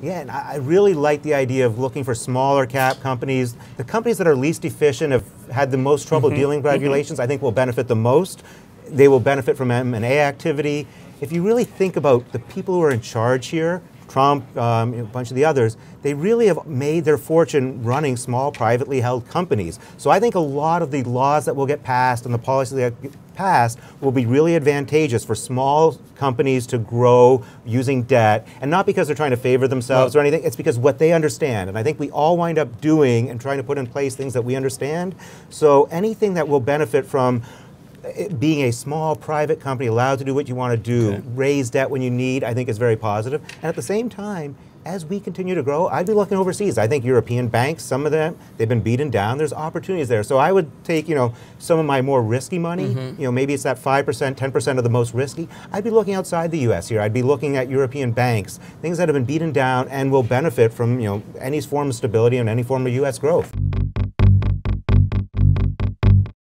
Yeah, and I really like the idea of looking for smaller cap companies. The companies that are least efficient have had the most trouble mm -hmm. dealing with mm-hmm. regulations. I think will benefit the most. They will benefit from M&A activity. If you really think about the people who are in charge here, Trump, um, a bunch of the others, they really have made their fortune running small privately held companies. So I think a lot of the laws that will get passed and the policies that get passed will be really advantageous for small companies to grow using debt, and not because they're trying to favor themselves or anything, it's because what they understand. And I think we all wind up doing and trying to put in place things that we understand. So anything that will benefit from being a small private company allowed to do what you want to do, okay. raise debt when you need, I think is very positive. And at the same time, as we continue to grow, I'd be looking overseas. I think European banks, some of them, they've been beaten down. There's opportunities there. So I would take, you know, some of my more risky money, mm -hmm. you know, maybe it's that 5%, 10% of the most risky. I'd be looking outside the US here. I'd be looking at European banks, things that have been beaten down and will benefit from, you know, any form of stability and any form of US growth.